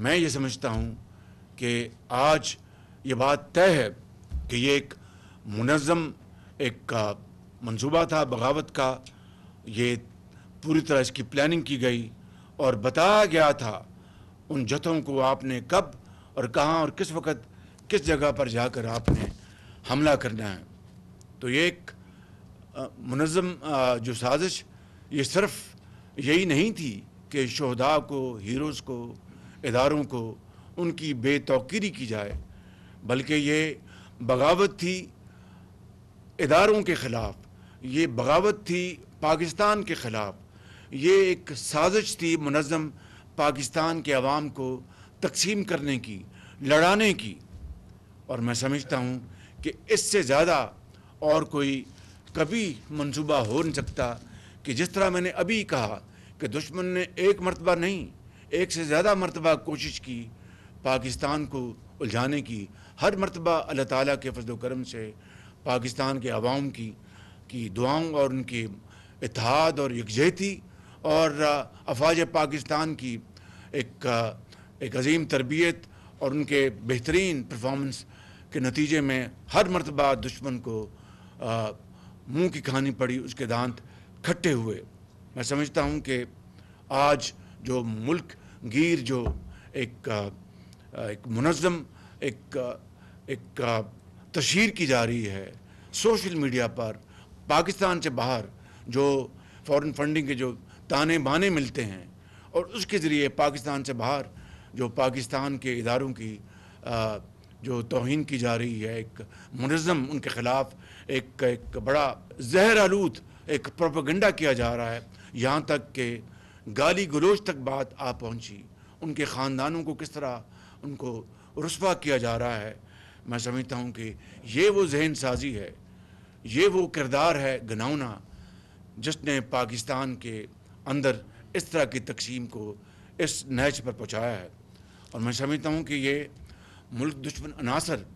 मैं ये समझता हूँ कि आज ये बात तय है कि ये एक मुनज़म एक मंसूबा था, बगावत का। ये पूरी तरह इसकी प्लानिंग की गई और बताया गया था उन जथों को आपने कब और कहाँ और किस वक्त, किस जगह पर जाकर आपने हमला करना है। तो ये एक मुनज़म जो साजिश, ये सिर्फ़ यही नहीं थी कि शहदा को, हीरोज़ को इदारों को उनकी बेतौकीरी की जाए, बल्कि ये बगावत थी इदारों के ख़िलाफ़, ये बगावत थी पाकिस्तान के ख़िलाफ़। ये एक साजिश थी मुनज़म पाकिस्तान के अवाम को तकसीम करने की, लड़ाने की। और मैं समझता हूँ कि इससे ज़्यादा और कोई कभी मंसूबा हो नहीं सकता कि जिस तरह मैंने अभी कहा कि दुश्मन ने एक मरतबा नहीं एक से ज़्यादा मरतबा कोशिश की, पाकिस्तान को उलझाने की। हर मरतबा अल्लाह ताला के फजल करम से, पाकिस्तान के अवाम की की दुआओं और उनकी इतिहाद और यकजहती और अफवाज पाकिस्तान की एक एक अजीम तरबियत और उनके बेहतरीन परफॉर्मेंस के नतीजे में हर मरतबा दुश्मन को मुँह की कहानी पड़ी, उसके दांत खट्टे हुए। मैं समझता हूँ कि आज जो मुल्क गिर जो एक एक मुनज़म एक एक तशहर की जा रही है सोशल मीडिया पर, पाकिस्तान से बाहर जो फॉरेन फंडिंग के जो ताने बाने मिलते हैं और उसके ज़रिए पाकिस्तान से बाहर जो पाकिस्तान के इदारों की जो तोहन की जा रही है, एक मुनज़म उनके ख़िलाफ़ एक एक बड़ा जहर आलूद एक प्रोपागंडा किया जा रहा है। यहाँ तक कि गाली गलोच तक बात आ पहुँची। उनके ख़ानदानों को किस तरह उनको रसवा किया जा रहा है, मैं समझता हूँ कि ये वो जहन साजी है, ये वो किरदार है गनावना जिसने पाकिस्तान के अंदर इस तरह की तकसीम को इस नहज पर पहुँचाया है। और मैं समझता हूँ कि ये मुल्क दुश्मन अनासर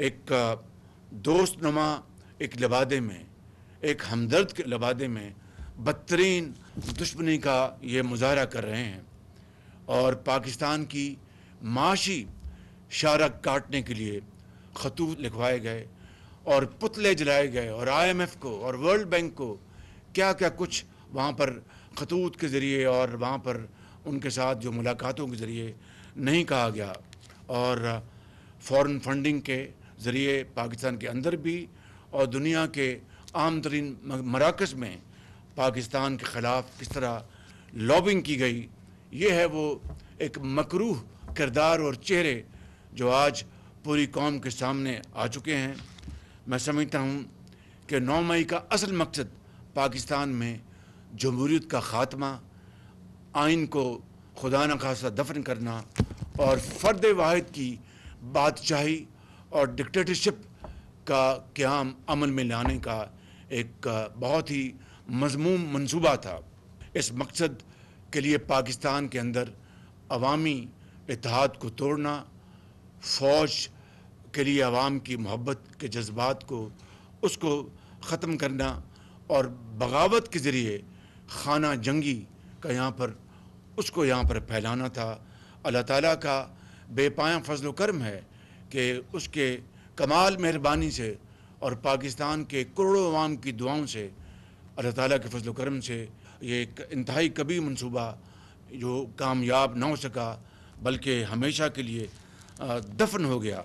एक दोस्त नुमा एक लबादे में, एक हमदर्द के लबादे में बदतरीन दुश्मनी का ये मुजाहरा कर रहे हैं। और पाकिस्तान की माशी शारक काटने के लिए खतूत लिखवाए गए और पुतले जलाए गए और आईएमएफ को और वर्ल्ड बैंक को क्या क्या कुछ वहाँ पर खतूत के ज़रिए और वहाँ पर उनके साथ जो मुलाकातों के ज़रिए नहीं कहा गया। और फॉरेन फंडिंग के ज़रिए पाकिस्तान के अंदर भी और दुनिया के आम तरीन मराकज़ में पाकिस्तान के ख़िलाफ़ किस तरह लॉबिंग की गई, ये है वो एक मकरूह किरदार और चेहरे जो आज पूरी कौम के सामने आ चुके हैं। मैं समझता हूँ कि नौ मई का असल मकसद पाकिस्तान में जमहूरीत का ख़ात्मा, आइन को खुदा न खासा दफन करना और फ़र्द वाहिद की बादशाही और डिक्टेटरशिप का क्याम अमल में लाने का एक बहुत ही मजमूम मनसूबा था। इस मकसद के लिए पाकिस्तान के अंदर अवामी इतिहाद को तोड़ना, फ़ौज के लिए आवाम की मोहब्बत के जज्बात को, उसको ख़त्म करना और बगावत के ज़रिए खाना जंगी का यहाँ पर, उसको यहाँ पर फैलाना था। अल्लाह ताला का बेपाया फजल करम है कि उसके कमाल मेहरबानी से और पाकिस्तान के करोड़ों अवाम की दुआओं से अल्लाह ताला के फजल करम से ये एक इंतहाई कभी मनसूबा जो कामयाब ना हो सका, बल्कि हमेशा के लिए दफन हो गया।